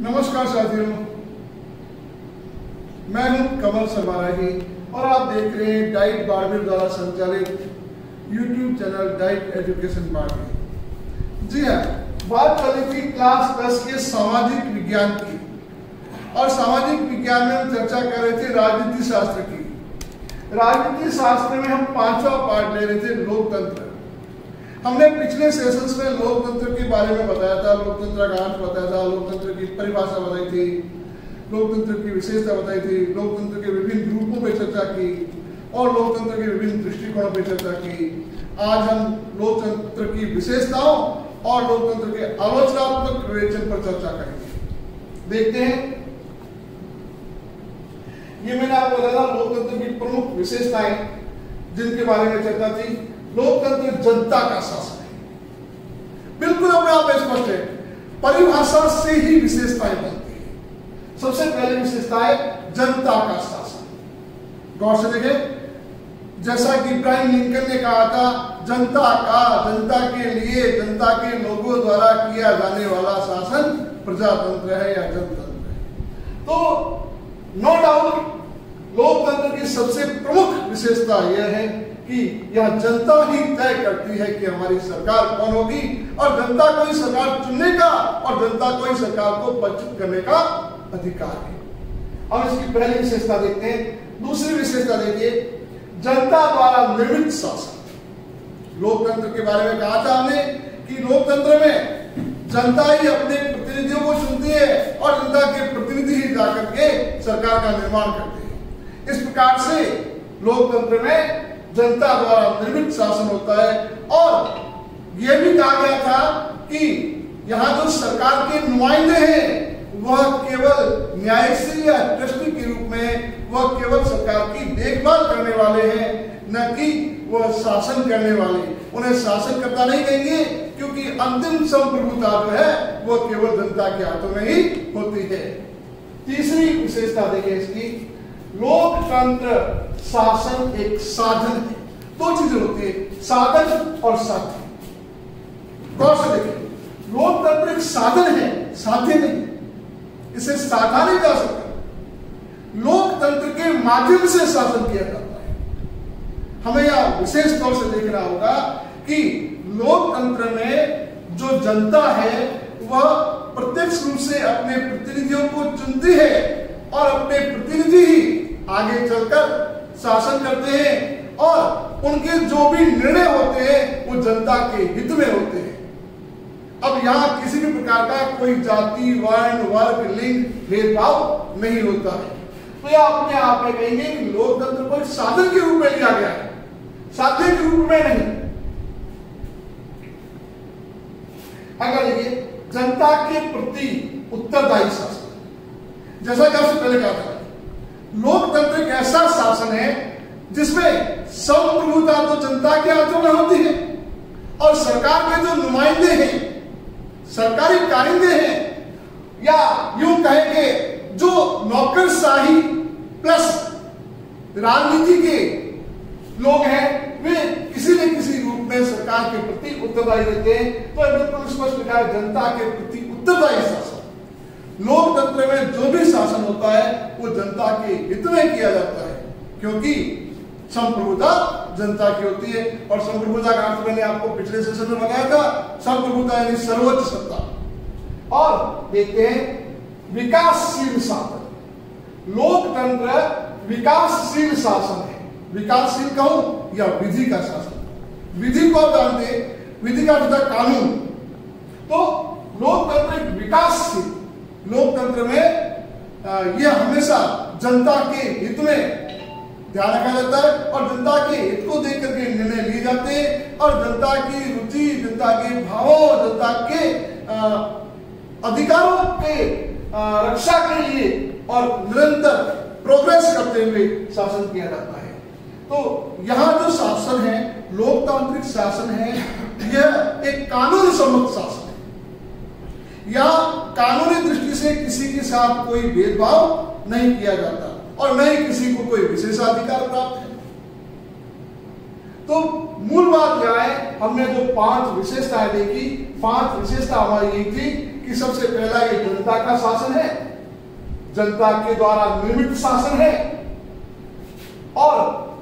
नमस्कार साथियों। मैं हूँ कमल सरमाराही और आप देख रहे हैं डाइट बारबीर द्वारा संचालित YouTube channel diet education Barbir ji हाँ बात चल रही थी क्लास दस के सामाजिक विज्ञान की। और सामाजिक विज्ञान में हम चर्चा कर रहे थे राजनीति शास्त्र की। राजनीति शास्त्र में हम पांचवा पार्ट ले रहे थे लोकतंत्र। हमने पिछले सेशंस में लोकतंत्र के बारे में बताया था, लोकतंत्र का अर्थ बताया था, लोकतंत्र की परिभाषा बताई थी, लोकतंत्र की विशेषता बताई थी, लोकतंत्र के विभिन्न रूपों पर चर्चा की और लोकतंत्र के विभिन्न दृष्टिकोणों पर चर्चा की। आज हम लोकतंत्र की विशेषताओं और लोकतंत्र के आलोचनात्मक विवेचन पर चर्चा करेंगे। देखते हैं। ये मैंने आपको बताया लोकतंत्र की प्रमुख विशेषताएँ जिनके बारे में चर्चा थी। लोकतंत्र जनता का शासन है। बिल्कुल अपने आप में स्पष्ट है। परिभाषा से ही विशेषताएँ बनती है। सबसे पहली विशेषता है जनता का शासन। गौर से देखें, जैसा कि इब्राहिम लिंकन ने कहा था, जनता का, जनता के लिए, जनता के लोगों द्वारा किया जाने वाला शासन प्रजातंत्र है या जनतंत्र है। तो नो डाउट लोकतंत्र की सबसे प्रमुख विशेषता यह है कि यह जनता ही तय करती है कि हमारी सरकार कौन होगी और जनता को ही सरकार चुनने का और जनता को ही सरकार को पच्युत करने का अधिकार है। हम इसकी पहली विशेषता देखते हैं। दूसरी विशेषता देखिए, जनता द्वारा निर्मित शासन। लोकतंत्र के बारे में कहा था हमने कि लोकतंत्र में जनता ही अपने प्रतिनिधियों को चुनती है और जनता के प्रतिनिधि ही जाकर के सरकार का निर्माण करते हैं। इस प्रकार से लोकतंत्र में जनता द्वारा निर्मित शासन होता है। और यह भी कहा गया था कि यहाँ जो सरकार के नुमाइंदे हैं, वह केवल न्यायश्री या ट्रस्टी के रूप में, वह केवल सरकार की देखभाल करने वाले हैं, न कि वह शासन करने वाले। उन्हें शासनकर्ता नहीं कहेंगे क्योंकि अंतिम संप्रभुता जो है वह केवल जनता के हाथों में ही होती है। तीसरी विशेषता देखिए इसकी लोकतंत्र शासन एक साधन है। दो चीज़ें होती है, साधन और साध्य। गौर से देखिए, लोकतंत्र एक साधन है, साध्य नहीं। इसे साधा नहीं जा सकता लोकतंत्र के माध्यम से शासन किया जाता है। हमें यह विशेष तौर से देखना होगा कि लोकतंत्र में जो जनता है, वह प्रत्यक्ष रूप से अपने प्रतिनिधियों को चुनती है और अपने प्रतिनिधि ही आगे चलकर शासन करते हैं और उनके जो भी निर्णय होते हैं, वो जनता के हित में होते हैं। अब यहाँ किसी भी प्रकार का कोई जाति, वर्ण, वर्ग, लिंग, भेदभाव नहीं होता है। तो यह अपने आप में कहेंगे कि लोकतंत्र को साधन के रूप में लिया गया है। साध्य के रूप में नहीं। अगर देखिए जनता के प्रति उत्तरदायी शासन, जैसा कि आपसे पहले कहा था लोकतंत्र एक ऐसा शासन है जिसमें संप्रभुता तो जनता के हाथों में होती है और सरकार के जो नुमाइंदे हैं, सरकारी कारिंदे हैं, या यूँ कहेंगे जो नौकरशाही प्लस राजनीति के लोग हैं, वे किसी न किसी रूप में सरकार के प्रति उत्तरदायी रहते हैं। तो बिल्कुल स्पष्ट लिखा है जनता के प्रति उत्तरदायी शासन। लोकतंत्र में जो भी शासन होता है, वो जनता के हित में किया जाता है। क्योंकि संप्रभुता जनता की होती है, और संप्रभुता का अर्थ मैंने आपको पिछले सेशन में बताया था, संप्रभुता यानी सर्वोच्च सत्ता। और देखते हैं, विकासशील शासन। लोकतंत्र विकासशील शासन है। विकासशील कहूँ या विधि का शासन। विधि को जानते विधि का कानून। तो लोकतंत्र विकासशील लोकतंत्र में यह हमेशा जनता के हित में ध्यान रखा जाता है और जनता के हित को देख करके निर्णय लिए जाते हैं और जनता की रुचि, जनता के भावों, जनता के अधिकारों के रक्षा के लिए और निरंतर प्रोग्रेस करते हुए शासन किया जाता है। तो यहाँ जो शासन है, लोकतांत्रिक शासन है, यह एक कानून सम्मत शासन या कानूनी दृष्टि से किसी के साथ कोई भेदभाव नहीं किया जाता और न ही किसी को कोई विशेषाधिकार प्राप्त है। तो मूल बात क्या है, हमने जो पाँच विशेषताएँ देखी, पाँच विशेषता हमारी यही थी कि सबसे पहला ये जनता का शासन है, जनता के द्वारा निर्मित शासन है, और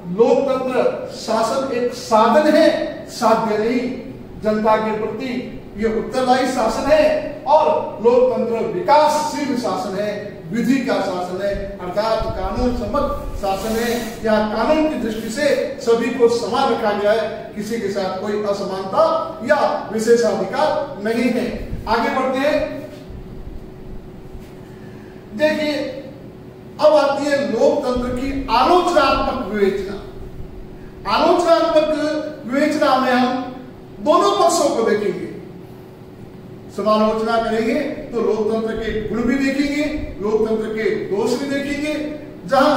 लोकतंत्र शासन एक साधन है, साध्य नहीं। जनता के प्रति ये उत्तरदायी शासन है और लोकतंत्र विकासशील शासन है, विधि का शासन है, अर्थात कानून सम्मत शासन है। या कानून की दृष्टि से सभी को समान रखा गया है। किसी के साथ कोई असमानता या विशेषाधिकार नहीं है। आगे बढ़ते हैं। देखिए, अब आती है लोकतंत्र की आलोचनात्मक विवेचना। आलोचनात्मक विवेचना में हम दोनों पक्षों को देखेंगे। समालोचना करेंगे तो लोकतंत्र के गुण भी देखेंगे, लोकतंत्र के दोष भी देखेंगे। जहाँ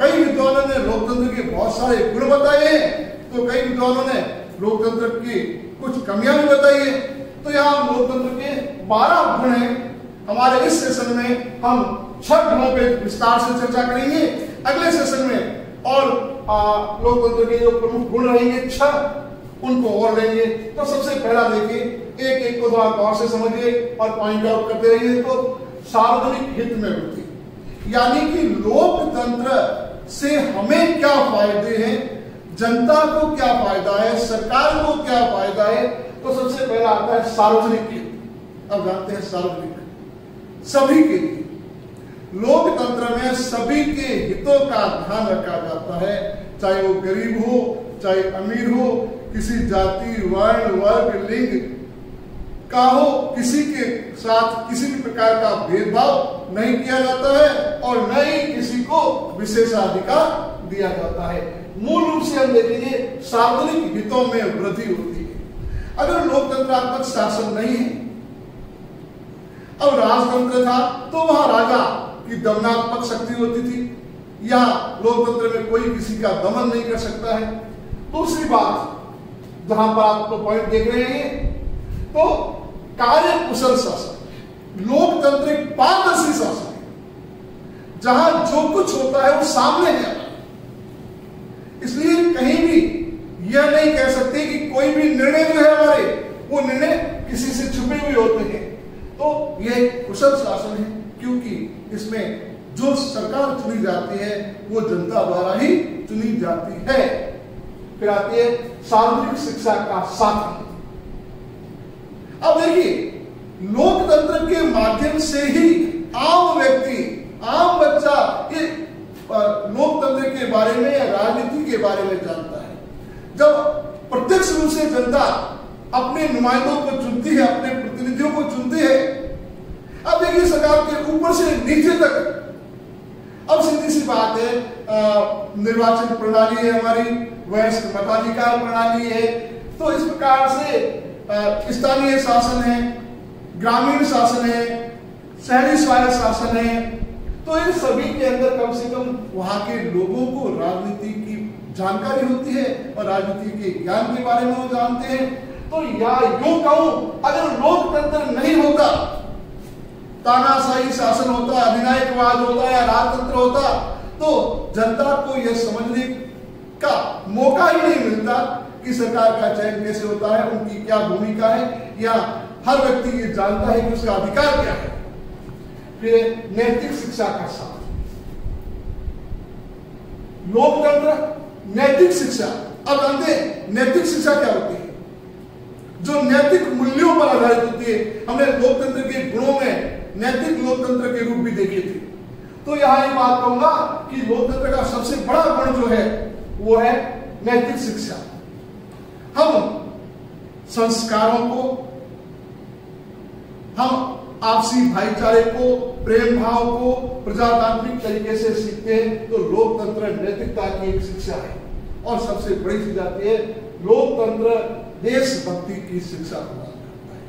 कई विद्वानों ने लोकतंत्र के बहुत सारे गुण बताए हैं तो कई विद्वानों ने लोकतंत्र की कुछ कमियाँ भी बताई है। तो यहाँ लोकतंत्र के बारह गुण हैं। हमारे इस सेशन में हम छह गुणों पे विस्तार से चर्चा करेंगे। अगले सेशन में और लोकतंत्र के जो प्रमुख गुण रहेंगे छह। उनको और लेंगे। तो सबसे पहला देखिए एक एक को थोड़ा गौर से समझिए और पॉइंट आउट करते रहिए। तो सार्वजनिक हित में वृद्धि यानी कि लोकतंत्र से हमें क्या फ़ायदे हैं? जनता को क्या फ़ायदा है? सरकार को क्या फ़ायदा है? तो सबसे पहला आता है सार्वजनिक हित। अब जानते हैं सार्वजनिक। सभी के लिए। लोकतंत्र में सभी के हितों का ध्यान रखा जाता है। चाहे वो गरीब हो, चाहे अमीर हो किसी जाति, वर्ण, वर्ग, लिंग का हो, किसी के साथ किसी भी प्रकार का भेदभाव नहीं किया जाता है और न ही किसी को विशेषाधिकार दिया जाता है। मूल रूप से हम देखेंगे, सार्वजनिक हितों में वृद्धि होती है। अगर लोकतंत्रात्मक शासन नहीं है, अब राजतंत्र था तो वहाँ राजा की दमनात्मक शक्ति होती थी। या लोकतंत्र में कोई किसी का दमन नहीं कर सकता है। दूसरी बात जहाँ पर आप तो पॉइंट देख रहे हैं तो कार्य कुशल शासन लोकतंत्र एक पारदर्शी शासन, जहाँ जो कुछ होता है वो सामने है इसलिए कहीं भी यह नहीं कह सकते कि कोई भी निर्णय जो है हमारे, वो निर्णय किसी से छुपे हुए होते हैं। तो यह कुशल शासन है, क्योंकि इसमें जो सरकार चुनी जाती है, वो जनता द्वारा ही चुनी जाती है। फिर आती है सार्वजनिक शिक्षा का साधन अब देखिए, लोकतंत्र के माध्यम से ही आम व्यक्ति, आम बच्चा ये लोकतंत्र के बारे में या राजनीति के बारे में जानता है। जब प्रत्यक्ष रूप से जनता अपने नुमाइंदों को चुनती है, अपने प्रतिनिधियों को चुनती है, अब देखिए सरकार के ऊपर से नीचे तक, अब सीधी सी बात है निर्वाचन प्रणाली है हमारी वयस्क मताधिकार प्रणाली है। तो इस प्रकार से स्थानीय शासन है, ग्रामीण शासन है, शहरी स्वायत्त शासन है। तो इन सभी के अंदर कम से कम वहाँ के लोगों को राजनीति की जानकारी होती है और राजनीति के ज्ञान के बारे में वो जानते हैं। तो या यूँ कहूँ, अगर लोकतंत्र नहीं होता, तानाशाही शासन होता, अधिनायकवाद होता या राजतंत्र होता तो जनता को यह समझने का मौका ही नहीं मिलता कि सरकार का चयन कैसे होता है, उनकी क्या भूमिका है, या हर व्यक्ति ये जानता है कि उसका अधिकार क्या है। फिर नैतिक शिक्षा का साथ। लोकतंत्र, नैतिक शिक्षा। अब जानते हैं, नैतिक शिक्षा क्या होती है? जो नैतिक मूल्यों पर आधारित होती है, हमने लोकतंत्र के गुणों में नैतिक लोकतंत्र के रूप भी देखे थे। तो यहाँ ये बात कहूँगा कि लोकतंत्र का सबसे बड़ा गुण जो है वो है नैतिक शिक्षा। हम संस्कारों को, हम आपसी भाईचारे को, प्रेम भाव को प्रजातांत्रिक तरीके से सीखते हैं तो लोकतंत्र नैतिकता की एक शिक्षा है। और सबसे बड़ी चीज़ आती है, लोकतंत्र देशभक्ति की शिक्षा प्रदान करता है।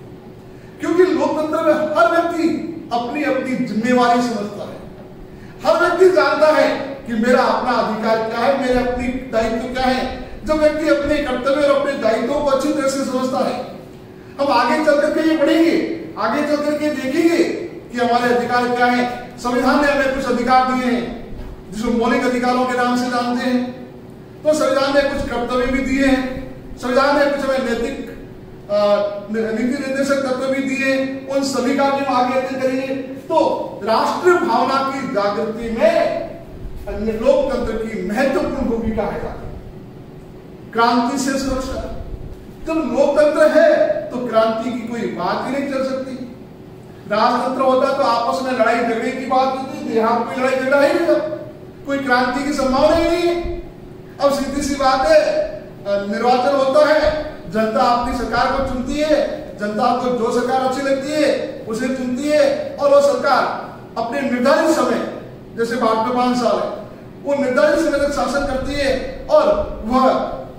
क्योंकि लोकतंत्र में हर व्यक्ति अपनी अपनी जिम्मेवारी समझता है। हर व्यक्ति जानता है कि मेरा अपना अधिकार क्या है, मेरे अपनी दायित्व क्या है? जब व्यक्ति अपने कर्तव्य और अपने दायित्व को अच्छी तरह से समझता है, हम आगे चल करके ये पढ़ेंगे, आगे चल करके देखेंगे कि हमारे अधिकार क्या है। संविधान ने हमें कुछ अधिकार दिए हैं जिसको मौलिक अधिकारों के नाम से जानते हैं। तो संविधान ने कुछ कर्तव्य भी दिए हैं, संविधान ने कुछ हमें नैतिक नीति निर्देशक तत्व भी दिए उन सभी का भी आगे अध्ययन करेंगे। तो राष्ट्र भावना की जागृति में लोकतंत्र की महत्वपूर्ण भूमिका है। क्रांति से सुरक्षा। जब लोकतंत्र है तो क्रांति की कोई बात ही नहीं चल सकती। राजतंत्र होता तो आपस में लड़ाई झगड़े की बात होती थी यहाँ कोई लड़ाई झगड़ा ही नहीं कोई क्रांति की संभावना ही नहीं है। अब सीधी सी बात है निर्वाचन होता है, जनता अपनी सरकार को चुनती है, जनता को जो सरकार अच्छी लगती है, उसे चुनती है, और वो सरकार अपने निर्धारित समय जैसे भारत में पाँच साल है। वो निर्धारित समय तक शासन करती है और वह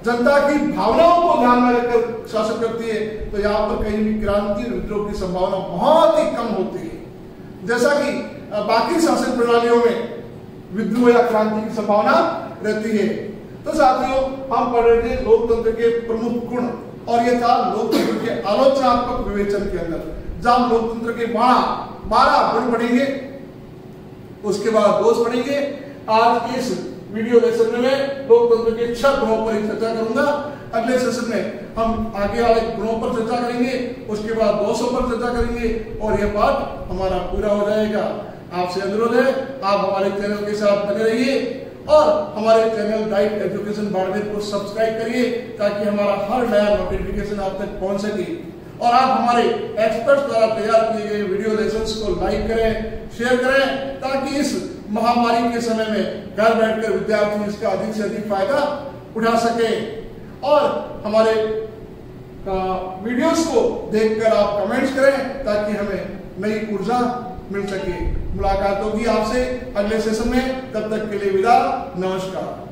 जनता की भावनाओं को ध्यान में रखकर शासन करती है। तो यहाँ पर कहीं भी क्रांति विद्रोह की संभावना बहुत ही कम होती है। जैसा कि बाकी शासन प्रणालियों में विद्रोह या क्रांति की संभावना रहती है। तो साथियों, हम पढ़ रहे थे लोकतंत्र के प्रमुख गुण, और ये था लोकतंत्र के आलोचनात्मक विवेचन के अंदर। जब लोकतंत्र के बारह बारह गुण पढ़ेंगे उसके बाद दोष पढ़ेंगे आज इस वीडियो लेसन में लोकतंत्र के छह गुणों पर चर्चा करूँगा। अगले सेशन में हम आगे वाले गुणों पर चर्चा करेंगे, उसके बाद दोषों पर चर्चा करेंगे और यह पाठ हमारा पूरा हो जाएगा। आपसे अनुरोध है, आप हमारे चैनल के साथ बने रहिए और हमारे चैनल गाइड एजुकेशन बाड़मेर को सब्सक्राइब करिए ताकि हमारा हर नया नोटिफिकेशन आप तक पहुँच सके। और आप हमारे एक्सपर्ट द्वारा तैयार किए गए को लाइक करें शेयर करें, ताकि इस महामारी के समय में घर बैठकर विद्यार्थी इसका अधिक से अधिक फ़ायदा उठा सके। और हमारे वीडियोस को देखकर आप कमेंट्स करें, ताकि हमें नई ऊर्जा मिल सके। मुलाकात होगी आपसे अगले सेशन में, तब तक के लिए विदा, नमस्कार।